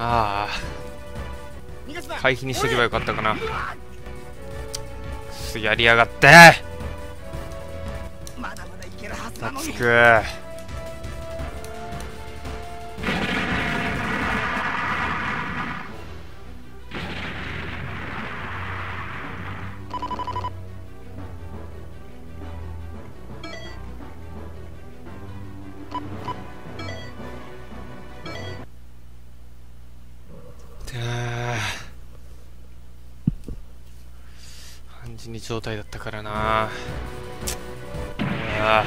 ああ。回避にしとけばよかったかな。やりやがって。まだまだいけるはずなのに死に状態だったからな。あ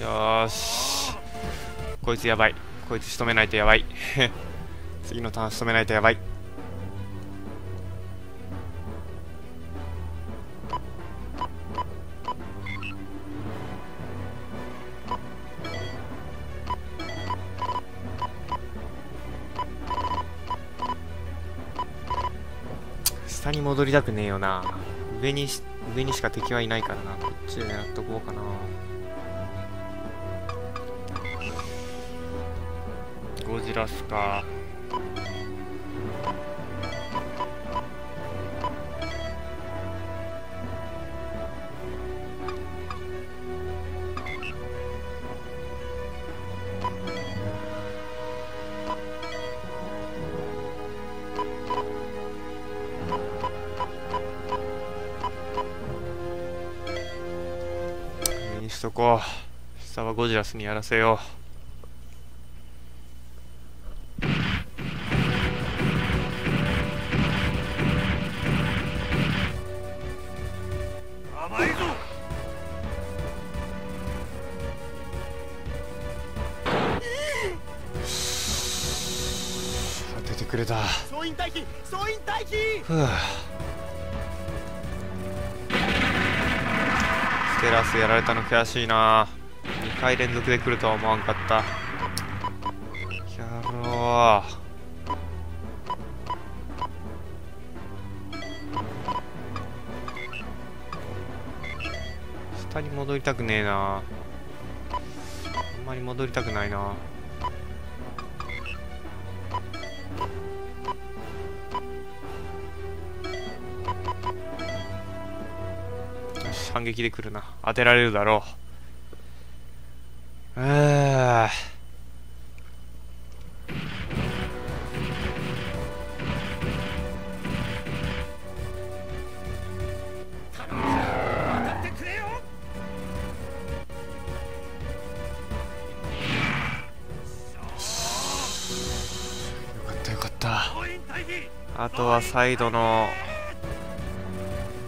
よーし。こいつやばい。こいつ仕留めないとやばい。次のターン仕留めないとやばい。下に戻りたくねえよな。上に上にしか敵はいないからな。こっちで狙っとこうかな。ゴジラスかとこう下はゴジラスにやらせよう。くれた。総員待機総員待機。ふうテラスやられたの悔しいな。2回連続で来るとは思わんかった。やろう下に戻りたくねえなあんまり戻りたくないな反撃で来るな。当てられるだろう。あとはサイドの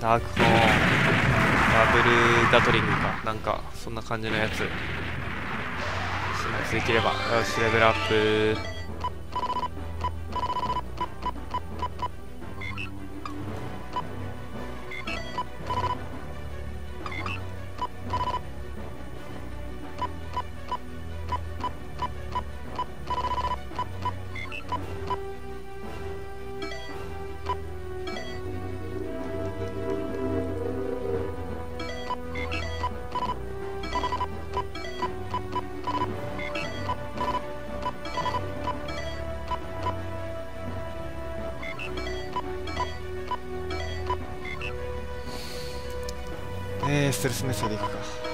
ダークホーンダブルガトリングか。なんかそんな感じのやつ。しできれば。よしレベルアップ。えー、ステルスメッセーでいくか。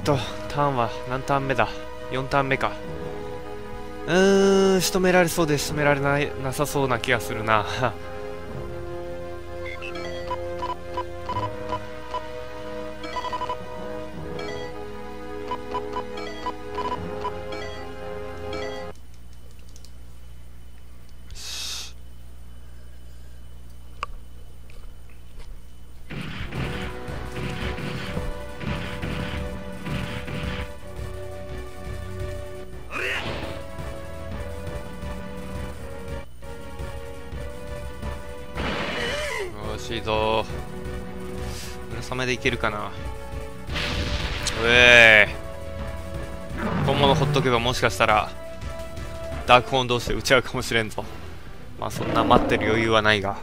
とターンは何ターン目だ？4ターン目か。うーん仕留められそうで仕留められないなさそうな気がするな。しいぞ村雨でいけるかな。うえー本物ほっとけばもしかしたらダークホーン同士で打ち合うかもしれんぞ。まあそんな待ってる余裕はないが。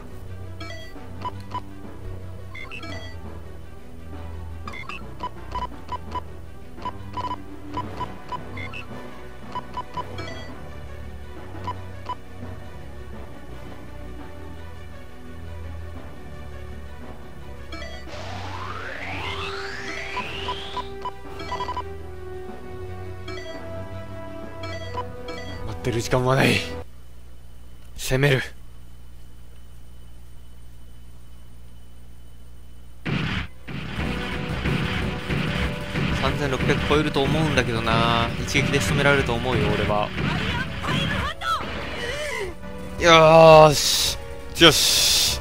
ってる時間はない。攻める。3600超えると思うんだけどな。一撃で仕留められると思うよ俺は。よし。よし。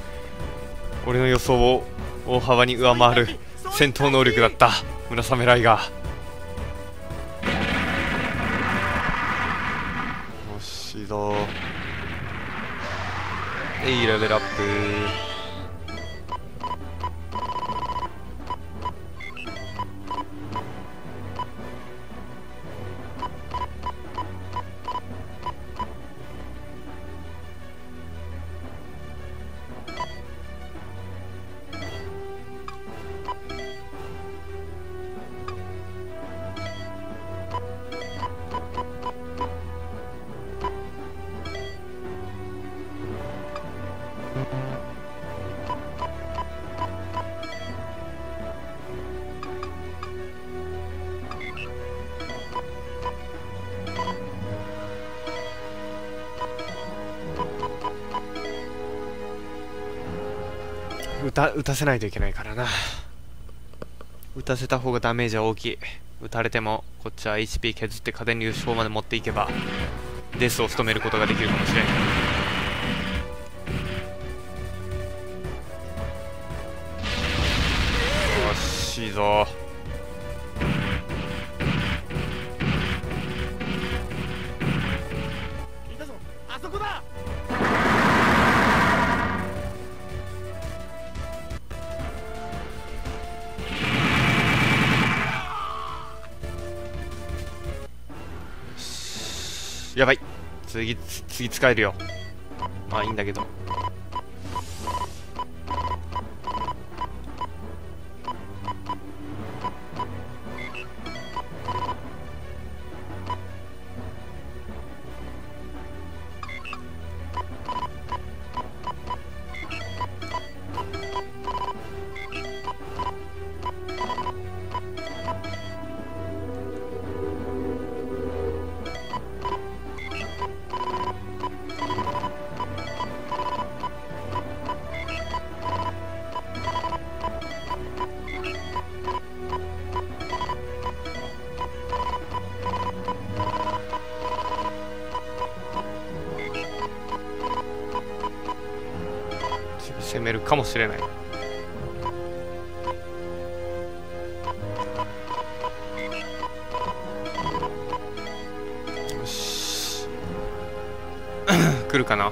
俺の予想を大幅に上回る戦闘能力だった。村雨ライガー。しいぞいいレベルアップた打たせないといけないからな。打たせた方がダメージは大きい。打たれてもこっちは HP 削って家電流勝まで持っていけばデスを仕留めることができるかもしれん。よしいいぞ。いたぞ。あそこだ。次次使えるよ。まあいいんだけど。攻めるかもしれない。よし。来るかな。